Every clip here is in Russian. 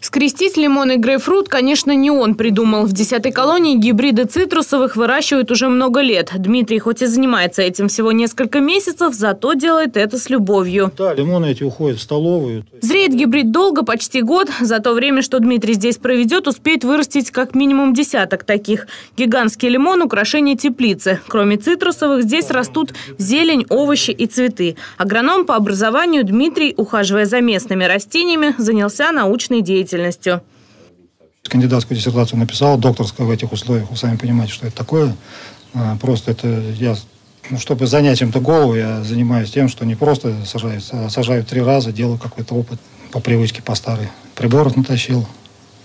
Скрестить лимон и грейпфрут, конечно, не он придумал. В 10-й колонии гибриды цитрусовых выращивают уже много лет. Дмитрий хоть и занимается этим всего несколько месяцев, зато делает это с любовью. Да, лимоны эти уходят в столовую. Зреет гибрид долго, почти год. За то время, что Дмитрий здесь проведет, успеет вырастить как минимум десяток таких. Гигантский лимон – украшение теплицы. Кроме цитрусовых, здесь растут зелень, овощи и цветы. Агроном по образованию Дмитрий, ухаживая за местными растениями, занялся научной деятельностью деятельностью. Кандидатскую диссертацию написал, докторскую в этих условиях. Вы сами понимаете, что это такое. А, просто это я, ну, чтобы занять чем-то голову, я занимаюсь тем, что не просто сажаю, а сажаю три раза, делаю какой-то опыт по привычке, по старой. Приборов натащил,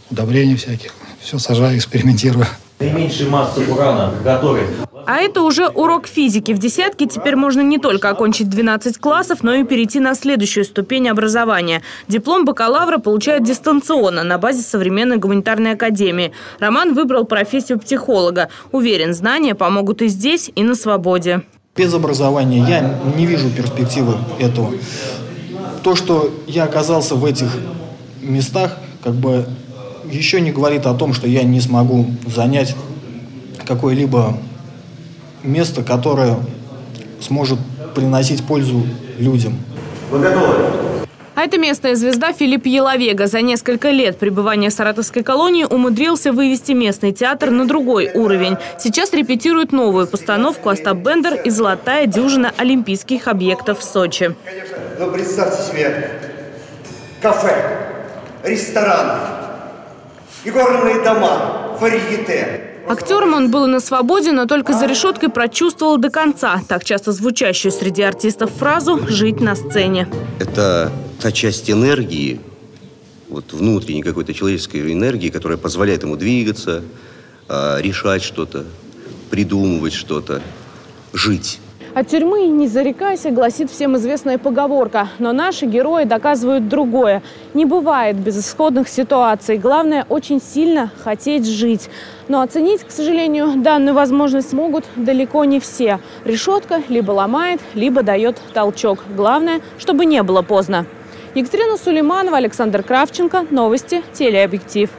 удобрений всяких. Все сажаю, экспериментирую. Наименьшей массы урана, который а это уже урок физики. В десятке теперь можно не только окончить 12 классов, но и перейти на следующую ступень образования. Диплом бакалавра получают дистанционно на базе современной гуманитарной академии. Роман выбрал профессию психолога. Уверен, знания помогут и здесь, и на свободе. Без образования я не вижу перспективы этого. То, что я оказался в этих местах, как бы еще не говорит о том, что я не смогу занять какой-либо место, которое сможет приносить пользу людям. Вы готовы? А это местная звезда Филипп Еловега. За несколько лет пребывания в Саратовской колонии умудрился вывести местный театр на другой уровень. Сейчас репетирует новую постановку «Остап Бендер» и «Золотая дюжина олимпийских объектов в Сочи». Ну, представьте себе кафе, рестораны, игорные дома, варьете – Актером он был и на свободе, но только за решеткой прочувствовал до конца так часто звучащую среди артистов фразу «жить на сцене». Это та часть энергии, вот внутренней какой-то человеческой энергии, которая позволяет ему двигаться, а, решать что-то, придумывать что-то, жить. От тюрьмы не зарекайся, гласит всем известная поговорка. Но наши герои доказывают другое. Не бывает безысходных ситуаций. Главное, очень сильно хотеть жить. Но оценить, к сожалению, данную возможность могут далеко не все. Решетка либо ломает, либо дает толчок. Главное, чтобы не было поздно. Екатерина Сулейманова, Александр Кравченко. Новости. Телеобъектив.